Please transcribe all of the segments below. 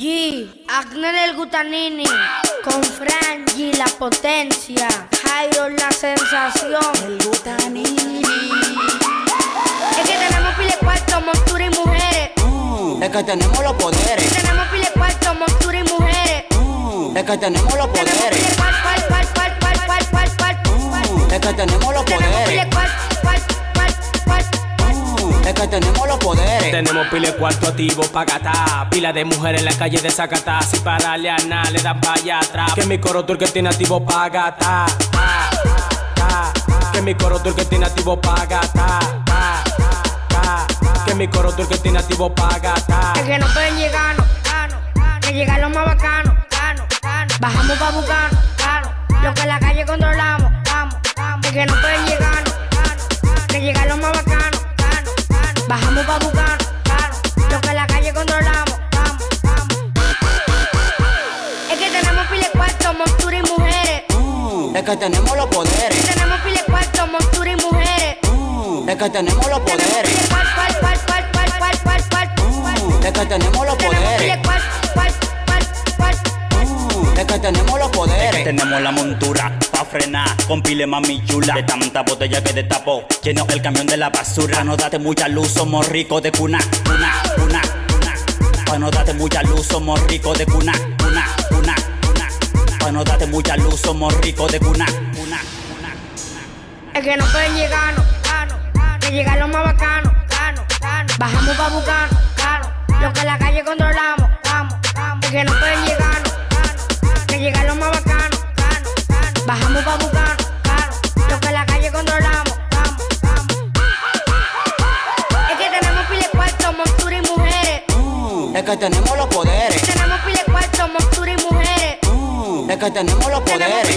G, Agner el Gutanini, con Franji la potencia, Jairo la sensación. El Gutanini. Es que tenemos pile cuarto, montura y mujeres. Mm, es que tenemos los poderes. Tenemos pile cuarto, montura y mujeres. Mm, es que tenemos los Tenemos pile poderes. Mm, es que tenemos los Tenemos pile cuarto activo pa' gatar Pila de mujeres en la calle de Zacatá Si pararle a nada le dan pa' allá atrás Que mi coro que tiene activo pa' gatar Ta, ta, ta. Que mi coro que tiene activo pa' gatar Ta, ta, ta. Que mi coro que tiene activo pa' gatar Es que no pueden llegar, no, que llegar los más bacanos, cano, cano. Bajamos pa' buscar, lo que en la calle controlamos. Es que no pueden llegar, que llegar los más bacanos, cano, cano. Bajamos pa' buscar, es que tenemos los poderes. Tenemos pile cuarto, montura y mujeres. Es que tenemos los poderes. es que tenemos los poderes. es que tenemos los Es que poderes. tenemos la montura pa' frenar con pile mami chula De tanta botella que destapó Lleno el camión de la basura No date mucha luz, somos ricos de cuna Cuna, cuna, cuna Pa' no date mucha luz, somos ricos de cuna Pa' no date mucha luz, somos ricos de cuna Cuna, cuna Es que no pueden llegar, que llegar los más bacanos, cano, cano. Bajamos pa' buscar, cano, lo que en la calle controlamos, vamos, vamos. Es que no pueden llegar, que llegar los más bacanos, cano, cano. Bajamos pa' buscar, cano, lo que en la calle controlamos, vamos, vamos. Es que tenemos pile cuarto, montura y mujeres. Mm, es que tenemos los poderes. Que tenemos los poderes.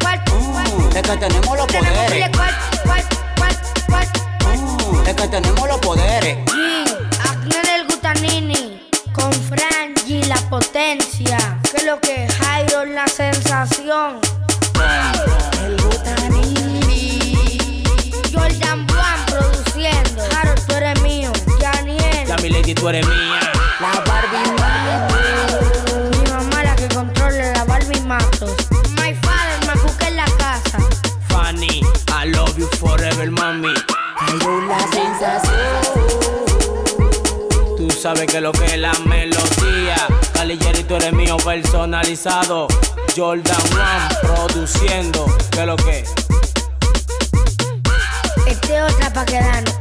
cual. Mm, es que tenemos los poderes. cual. Mm, es que tenemos los poderes. G, Agner el Gutanini, con Franji la potencia, que lo que Jairo la sensación, El Gutanini. Jordan Juan produciendo, Harold tú eres mío, Janiel, Ya mi lady tú eres mía mami Jairo la sensación. Tú sabes que lo que es la melodía Cali Jerry, tú eres mío personalizado Jordan One produciendo Que lo que este otra pa' quedarnos.